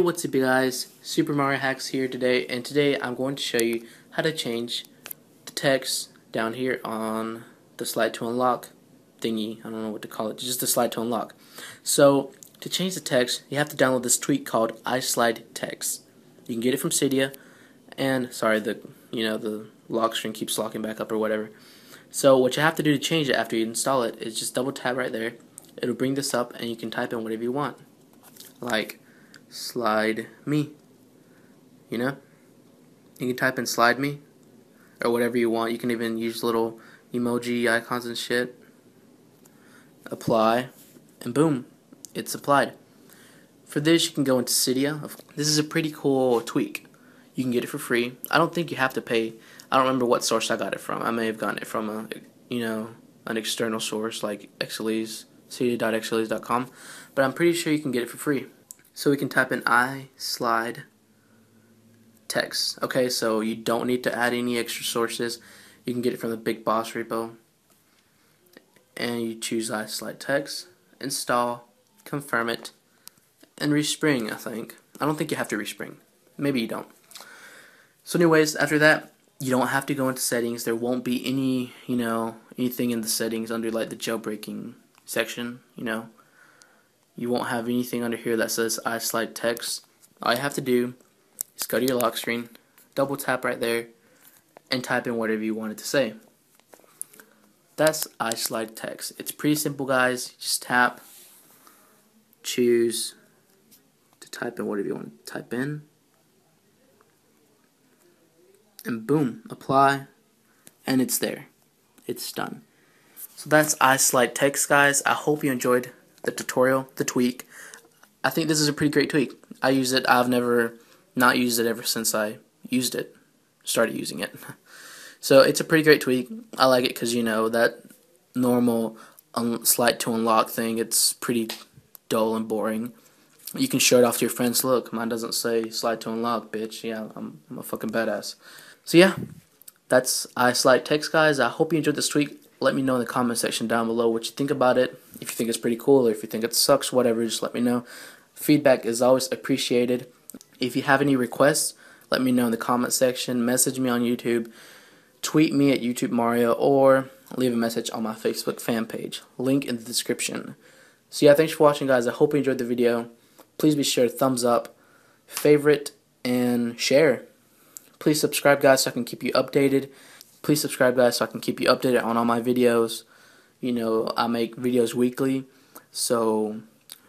what's up you guys, Super Mario Hacks here today, and today I'm going to show you how to change the text down here on the slide to unlock thingy, I don't know what to call it, just the slide to unlock. So, to change the text, you have to download this tweak called iSlide Text. You can get it from Cydia, and, sorry, the, you know, the lock screen keeps locking back up or whatever. So, what you have to do to change it after you install it is just double tap right there, it'll bring this up, and you can type in whatever you want. Like, slide me. You know? You can type in slide me or whatever you want. You can even use little emoji icons and shit. Apply and boom, it's applied. For this, you can go into Cydia. This is a pretty cool tweak. You can get it for free. I don't think you have to pay. I don't remember what source I got it from. I may have gotten it from a, you know, an external source like xSellize, cydia.xsellize.com, but I'm pretty sure you can get it for free. So we can type in I slide text. Okay, so you don't need to add any extra sources. You can get it from the Big Boss repo. And you choose I slide text, install, confirm it, and respring, I think. I don't think you have to respring. Maybe you don't. So anyways, after that, you don't have to go into settings. There won't be any, you know, anything in the settings under like the jailbreaking section, you know you won't have anything under here that says iSlide text. All you have to do is go to your lock screen, double tap right there, and type in whatever you wanted to say. That's iSlide text. It's pretty simple, guys. Just tap, choose to type in whatever you want to type in, and boom, apply, and it's there. It's done. So that's iSlide text, guys. I hope you enjoyed the tutorial, the tweak. I think this is a pretty great tweak. I use it. I've never not used it ever since I used it, started using it. So it's a pretty great tweak. I like it because you know that normal slide to unlock thing. It's pretty dull and boring. You can show it off to your friends. Look, mine doesn't say slide to unlock, bitch. Yeah, I'm, I'm a fucking badass. So yeah, that's I iSlide text, guys. I hope you enjoyed this tweak let me know in the comment section down below what you think about it. You think it's pretty cool or if you think it sucks, whatever, just let me know. Feedback is always appreciated. If you have any requests, let me know in the comment section. Message me on YouTube, tweet me at YouTube Mario, or leave a message on my Facebook fan page. Link in the description. So yeah, thanks for watching, guys. I hope you enjoyed the video. Please be sure to thumbs up, favorite, and share. Please subscribe, guys, so I can keep you updated. Please subscribe, guys, so I can keep you updated on all my videos. You know, I make videos weekly, so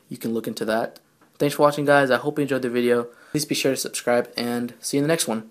you can look into that. Thanks for watching, guys. I hope you enjoyed the video. Please be sure to subscribe, and see you in the next one.